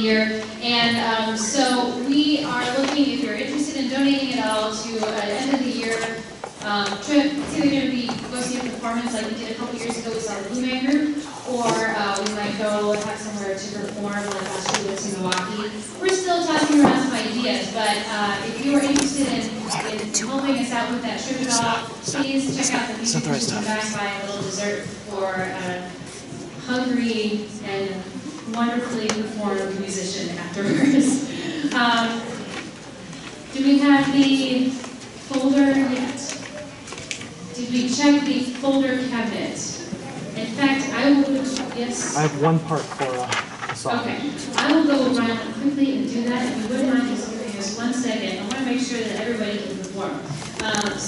year. And um, so we are looking, if you're interested in donating at all, to an end of the year um, trip. It's either going to be go see a performance like we did a couple years ago, we saw the Blue Man Group, or uh, we might go have somewhere to perform like last year in Milwaukee. We're still tossing around some ideas, but uh, if you are interested in, in helping us out with that trip at all, please check out the music and come back buy a little dessert for a hungry and wonderfully performed musician afterwards. Um, do we have the folder yet? Did we check the folder cabinet? In fact, I will, yes? I have one part for uh, a song. Okay, I will go around quickly and do that, if you wouldn't mind just giving us one second, I want to make sure that everybody can perform. Um,